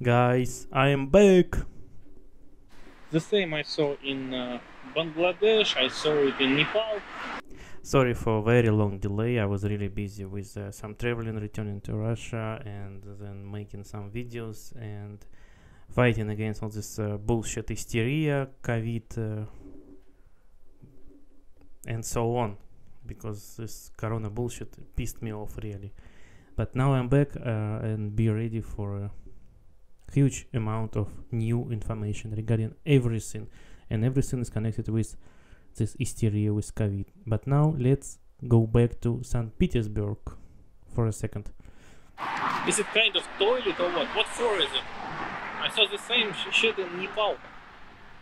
Guys, I am back! The same I saw in uh, Bangladesh, I saw it in Nepal. Sorry for very long delay. I was really busy with uh, some traveling, returning to Russia, and then making some videos and fighting against all this uh, bullshit hysteria, COVID, uh, and so on. Because this corona bullshit pissed me off really. But now I'm back uh, and be ready for a huge amount of new information regarding everything, and everything is connected with this hysteria with COVID. But now let's go back to St. Petersburg for a second. Is it kind of toilet or what? What for is it? I saw the same sh- shit in Nepal.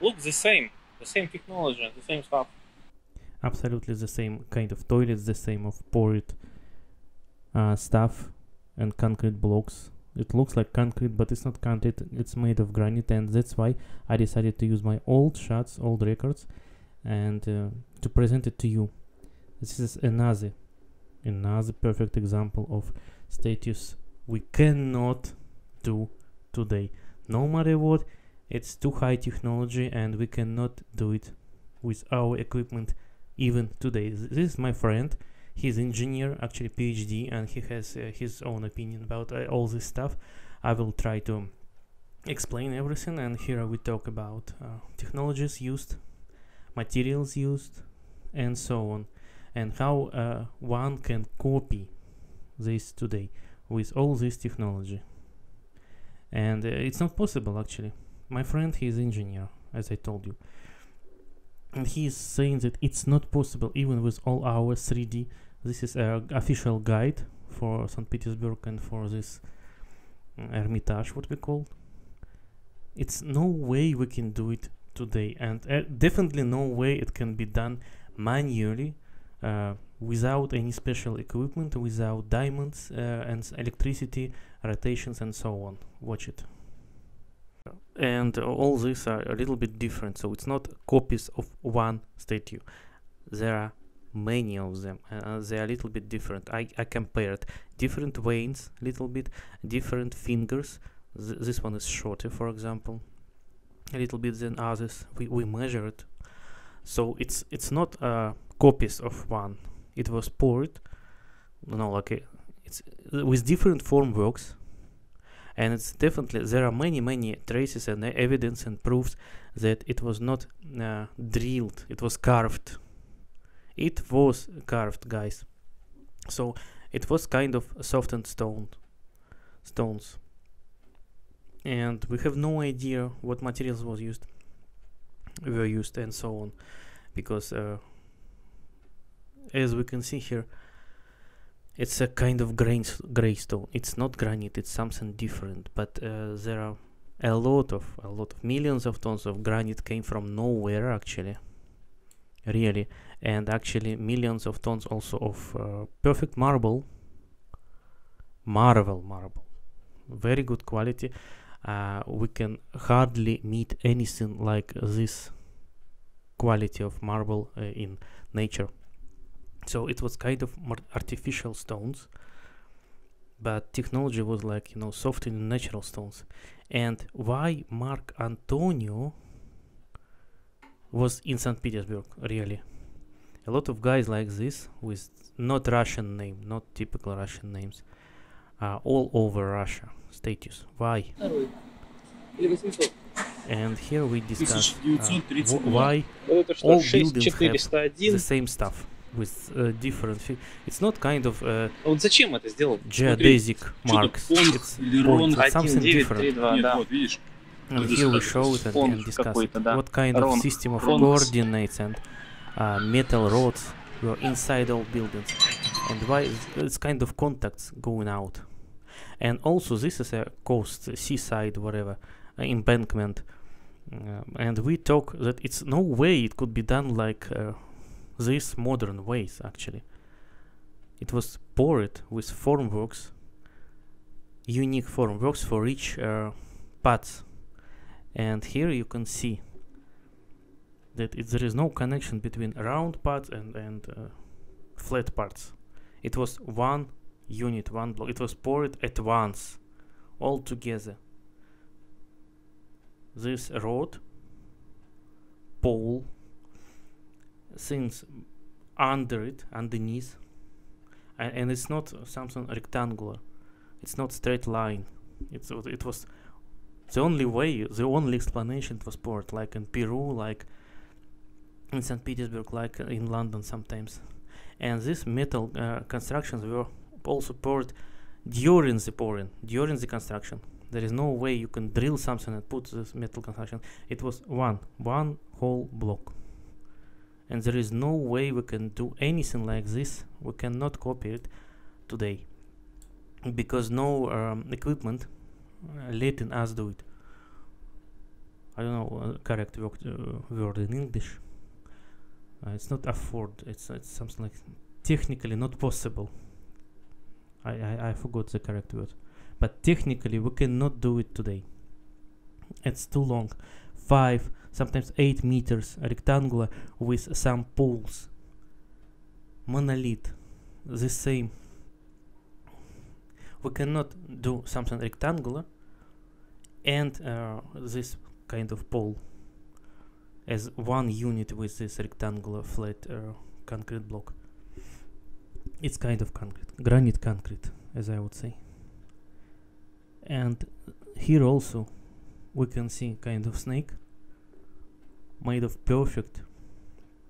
Look, the same. The same technology, the same stuff. Absolutely the same kind of toilets, the same of poured uh, stuff and concrete blocks. It looks like concrete, but it's not concrete. It's made of granite, and that's why I decided to use my old shots, old records, and uh, to present it to you. This is another, another perfect example of status we cannot do today. No matter what, it's too high technology, and we cannot do it with our equipment even today. This is my friend. He's engineer, actually PhD, and he has uh, his own opinion about uh, all this stuff. I will try to explain everything, and here we talk about uh, technologies used, materials used, and so on, and how uh, one can copy this today with all this technology. And uh, it's not possible actually. My friend, he is engineer, as I told you and he is saying that it's not possible even with all our 3D. This is a official guide for St. Petersburg and for this uh, Hermitage, what we call. It's no way we can do it today, and uh, definitely no way it can be done manually uh, without any special equipment, without diamonds uh, and electricity, rotations, and so on. Watch it and all these are a little bit different. So it's not copies of one statue. There are many of them. Uh, they are a little bit different. I, I compared different veins little bit. Different fingers. Th this one is shorter for example. A little bit than others. We, we measured so it's it's not uh, copies of one. It was poured. No like a, it's with different form works and it's definitely there are many many traces and evidence and proofs that it was not uh, drilled it was carved. It was carved guys. So it was kind of softened stone stones. And we have no idea what materials was used were used and so on. Because uh, as we can see here it's a kind of grain gray stone it's not granite it's something different. But uh, there are a lot of a lot of millions of tons of granite came from nowhere actually. Really. And actually millions of tons also of uh, perfect marble. Marble marble. Very good quality. Uh, we can hardly meet anything like this quality of marble uh, in nature so it was kind of artificial stones but technology was like you know soft in natural stones. And why mark antonio was in st petersburg really? A lot of guys like this with not russian name not typical russian names are all over russia status. Why? And here we discuss uh, why all buildings have the same stuff with uh, different fi- it's not kind of uh, Вот зачем это сделал? geodesic marks понг it's или points, рон? it's something different 1932, Нет, да. вот, видишь, and Вот здесь here we вот show it and, понг and discuss it. какой-то, да. what kind of Рон- system of ронкс. coordinates and uh, metal rods were inside all buildings and why is- it's kind of contacts going out and also this is a coast seaside whatever uh, embankment um, and we talk that it's no way it could be done like uh, these modern ways actually. It was poured with formworks unique formworks for each uh, parts and here you can see that it, there is no connection between round parts and and uh, flat parts it was one unit one block. It was poured at once all together. This rod, pole, things under it, underneath, and, and it's not something rectangular. It's not straight line. It's it was the only way, the only explanation was poured, like in Peru, like in St. Petersburg, like in London sometimes. And these metal uh, constructions were also poured during the pouring, during the construction. There is no way you can drill something and put this metal construction. It was one, one whole block. And there is no way we can do anything like this. We cannot copy it today because no um, equipment uh, letting us do it. I don't know uh, correct word, uh, word in English. Uh, it's not afford. It's it's something like technically not possible. I, I I forgot the correct word, but technically we cannot do it today. It's too long, five sometimes eight meters rectangular with some poles. Monolith, the same we cannot do something rectangular and uh, this kind of pole as one unit with this rectangular flat uh, concrete block. It's kind of concrete, granite concrete, as I would say. And here also we can see kind of snake made of perfect,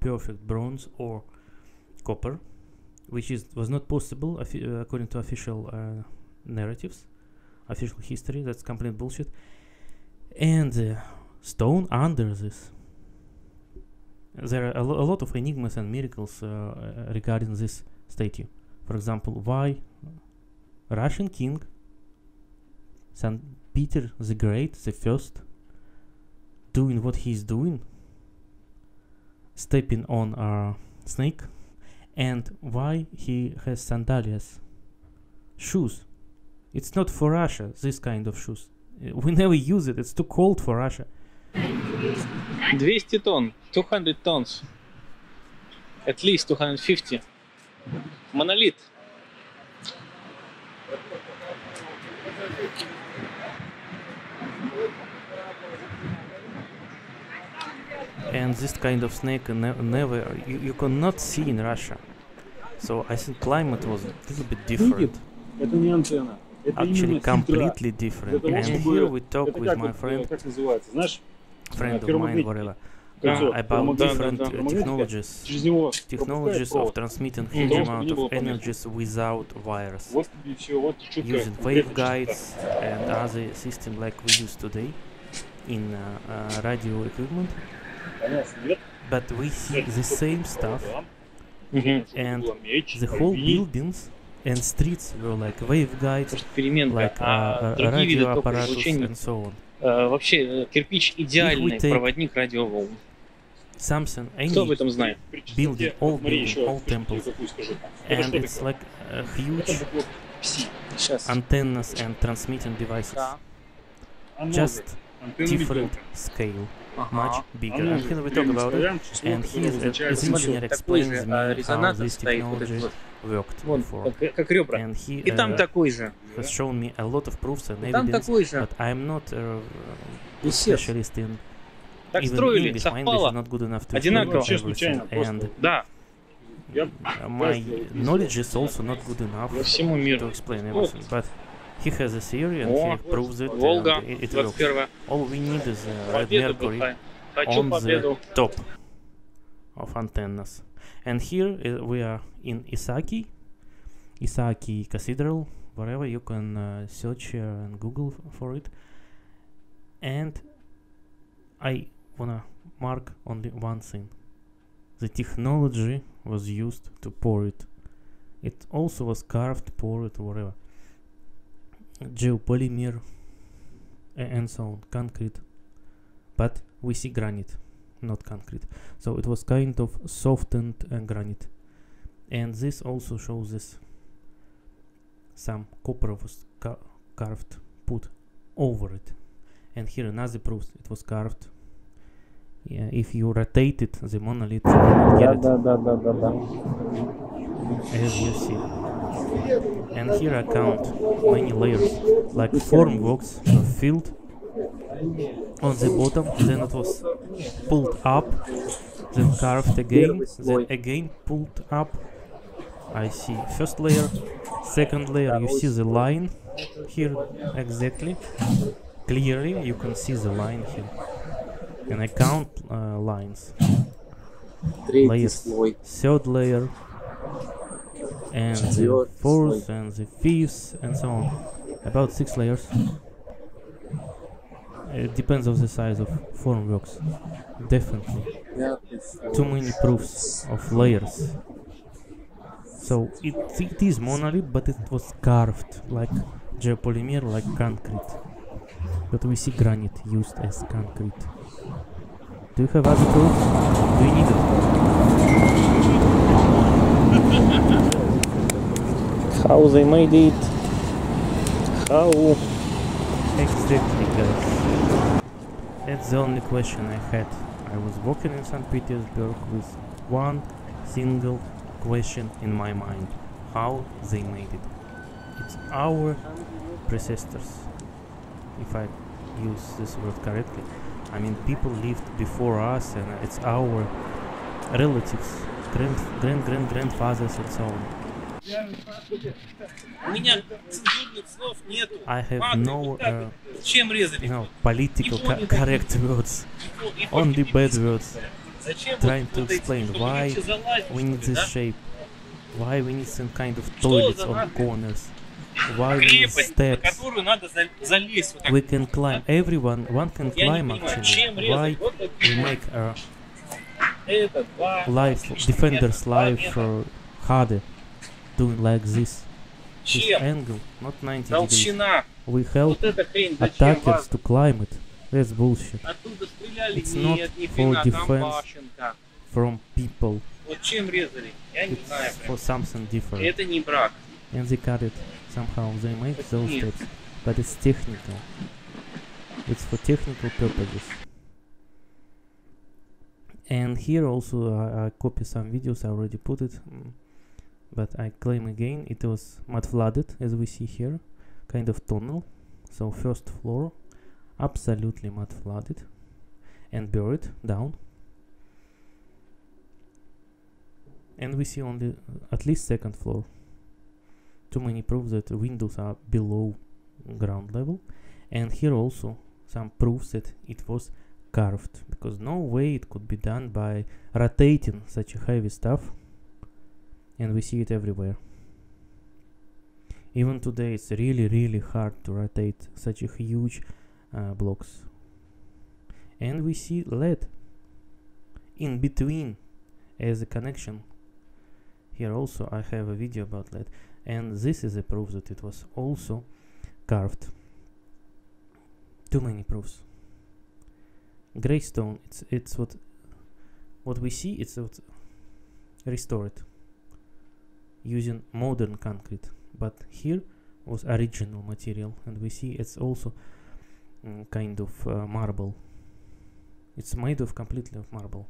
perfect bronze or copper which is was not possible uh, according to official uh, narratives, official history. That's complete bullshit. And uh, stone under this. There are a, lo a, lot of enigmas and miracles uh, regarding this statue. For example, why Russian king Saint Peter the Great, the first, doing what he's doing, stepping on a snake and why he has sandalias. Shoes. It's not for russia this kind of shoes. Uh, we never use it it's too cold for russia. 200 ton 200 tons. At least 250 monolith and this kind of snake ne never you, you cannot see in Russia. So I think climate was a little bit different. Actually, completely different. And here we talk with my friend, friend of mine, whatever, uh, about different uh, technologies, technologies of transmitting huge amount of energies without wires, using waveguides and other system like we use today in uh, uh radio equipment but we see the same stuff mm-hmm. and the whole buildings and streets were like waveguides, like uh, uh, radio apparatus and so on. Вообще, кирпич идеальный проводник радиоволн. Something, any Кто об этом знает? building, all building, all temples, and it's like a huge antennas and transmitting devices. Just different scale. Uh-huh. much bigger. And here we talk about it, and here the engineer explains me how this technology worked before. And he И там такой же. has shown me a lot of proofs and evidence, but I'm not a specialist in так even строили, English. My English is not good enough to Одинаково. explain everything. And Да. my knowledge is also not good enough всему миру. to explain everything. But He has a theory and he proves it Volga, and it works. All we need is a Red Mercury on the top of antennas. And here uh, we are in Isaki, Isaki Cathedral, wherever you can uh, search uh, and Google for it. And I wanna mark only one thing. The technology was used to pour it. It also was carved, poured, whatever geopolymer and so on, concrete. But we see granite, not concrete. So it was kind of softened uh, granite. And this also shows us some copper was ca carved, put over it. And here another proof, it was carved. Yeah, if you rotate it, the monolith, you get it. As you see and here I count many layers, like form works of field on the bottom, then it was pulled up, then carved again, then again pulled up. I see first layer, second layer you see the line here exactly, clearly you can see the line here, and I count uh, lines. Layers. Third layer, and the fourth and the fifth and so on. About six layers. It depends on the size of form blocks. Definitely. Yeah, Too many proofs of layers. So it, it is monolith, but it was carved like geopolymer, like concrete. But we see granite used as concrete. Do you have other proofs? Do you need it? How they made it? How? Exactly, guys. That's the only question I had. I was walking in St. Petersburg with one single question in my mind. How they made it. It's our ancestors. If I use this word correctly. I mean, people lived before us and it's our relatives, grand, grand, grand, grandfathers and so on. У меня цензурных слов нету. I have Маты, no вот так uh, вот. Чем резали? no political co- Япония correct words, И- и only по- bad words. Зачем trying вот- to вот эти, explain чтобы why легче залазить, We need что ли, this да? shape. Why we need some kind of Что toilets за on нахуй? corners. Why we need Крепость, на steps. которую надо за- залезть вот так. We can climb. Everyone, one can Я не climb понимаю, чем actually. Why резать? Вот we такие make a Это два. life, метра, defender's два life метра. uh, harder doing like this. This Чем? angle, not 90 degrees. Толщина. We help Вот эта хрень зачем attackers вас? to climb it. That's bullshit. Оттуда стреляли? It's not Нет, ни for хрена, там defense. башенка. From people, Вот чем резали? Я не знаю it's прям. for something different. Это не брак. and they cut it somehow they make It's those neat. steps but it's technical it's for technical purposes and here also I, I copy some videos I already put it mm, but I claim again it was mud flooded as we see here kind of tunnel. So first floor absolutely mud flooded and buried down. And we see only uh, at least second floor. Too many proofs that windows are below ground level. And here also some proofs that it was carved because no way it could be done by rotating such a heavy stuff and we see it everywhere. Even today it's really really hard to rotate such a huge uh, blocks. And we see lead in between as a connection. Here also i have a video about lead and this is a proof that it was also carved. Too many proofs. Greystone it's it's what what we see it's what restored using modern concrete but here was original material and we see it's also mm, kind of uh, marble. It's made of completely of marble.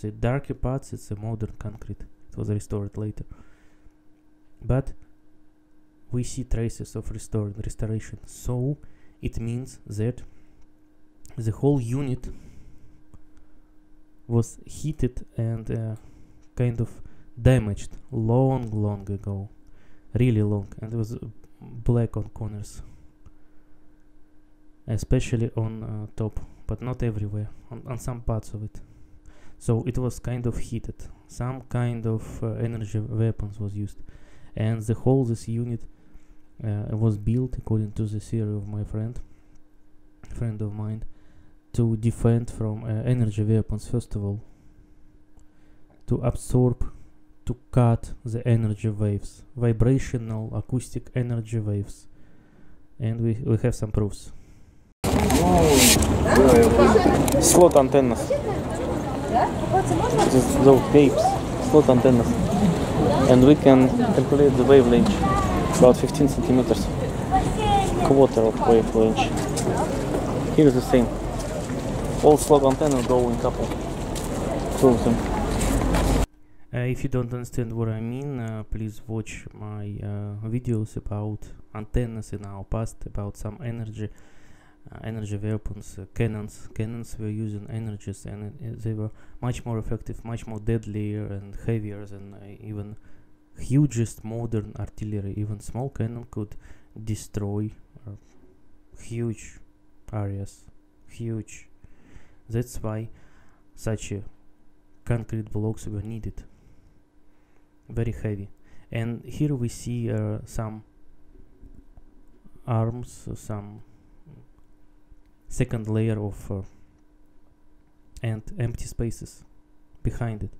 The darker parts it's a modern concrete. It was restored later. But we see traces of restored restoration. So it means that the whole unit was heated and uh, kind of damaged long long ago. Really long and it was uh, black on corners. Especially on uh, top but not everywhere on, on some parts of it. So it was kind of heated. Some kind of uh, energy weapons was used. And the whole this unit uh, was built according to the theory of my friend friend of mine to defend from uh, energy weapons first of all. To absorb to cut the energy waves vibrational acoustic energy waves. And we, we have some proofs. Slot antennas. Just those tapes slot antennas. And we can calculate the wavelength about 15 centimeters. Quarter of wavelength. Here is the same. All slot antennas go in couple two of them if you don't understand what I mean, uh, please watch my uh, videos about antennas in our past, about some energy, uh, energy weapons, uh, cannons. Cannons were using energies, and they were much more effective, much more deadlier and heavier than uh, even hugest modern artillery. Even small cannon could destroy uh, huge areas, huge. That's why such a concrete blocks were needed very heavy. And here we see uh, some arms some second layer of uh, and empty spaces behind it.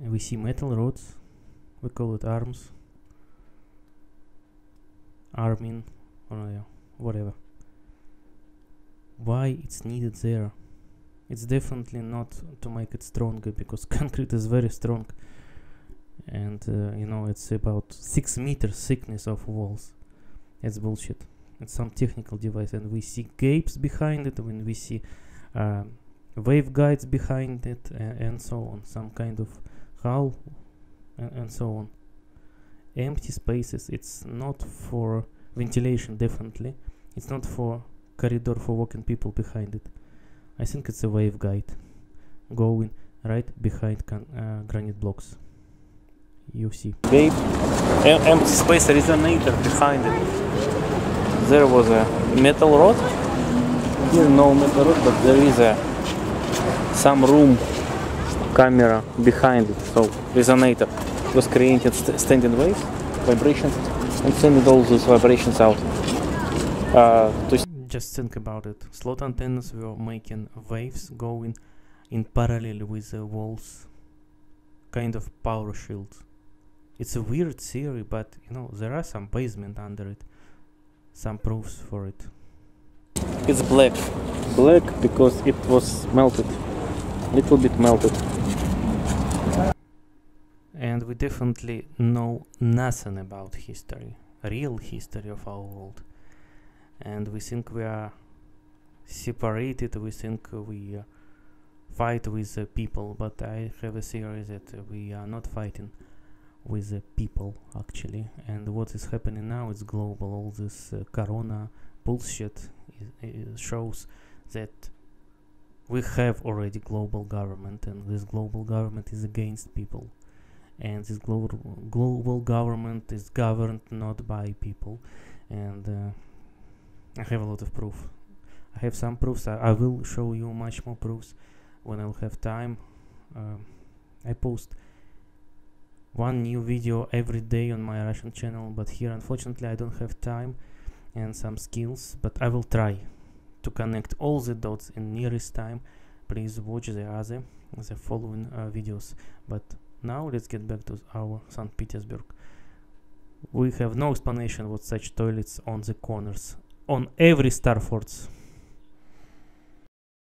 And we see metal rods we call it arms. Arming or yeah, whatever. Why it's needed there it's definitely not to make it stronger because concrete is very strong. And uh, you know it's about six meters thickness of walls. It's bullshit. It's some technical device. And we see gapes behind it when we see uh, wave guides behind it and, and so on. Some kind of hull and, and so on. Empty spaces. It's not for ventilation definitely. It's not for corridor for walking people behind it I think it's a wave guide going right behind uh, granite blocks. You see. Em- empty space resonator behind it. There was a metal rod. Here no metal rod, but there is a some room camera behind it. So resonator was created st- standing waves, vibrations, and sending all those vibrations out. Uh, то есть Just think about it. Slot antennas were making waves going in parallel with the walls, kind of power shields. It's a weird theory, but you know there are some basement under it, some proofs for it. it's black. Black because it was melted. Little bit melted. And we definitely know nothing about history, real history of our world. And we think we are separated, we think we uh, fight with the people, but I have a theory that we are not fighting with the people actually. And what is happening now is global. All this uh, corona bullshit shows that we have already global government, and this global government is against people and this global global government is governed not by people and uh, I have a lot of proof I have some proofs. I, I will show you much more proofs when I'll have time. Um, I post one new video every day on my Russian channel but here unfortunately I don't have time and some skills but I will try to connect all the dots in nearest time. Please watch the other the following uh, videos. But now let's get back to our St. Petersburg. We have no explanation what such toilets on the corners on every Star Forts.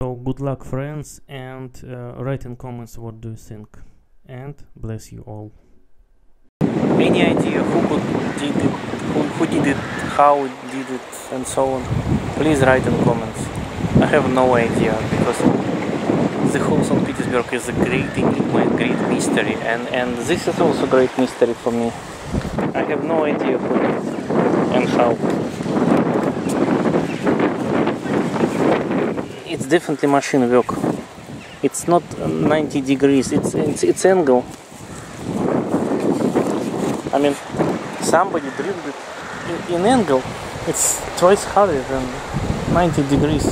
So good luck friends and uh, write in comments what do you think and bless you all. Any idea who could did it, who, who did it, how it did it, and so on? Please write in comments. I have no idea because the whole St. Petersburg is a great great mystery, and, and this is also a great mystery for me. I have no idea who and how. It's definitely machine work. It's not uh, 90 degrees. It's it's, it's angle. I mean, somebody drilled it in, in angle. It's twice harder than 90 degrees.